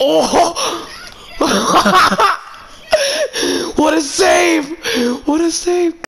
Oh! what a save! What a save!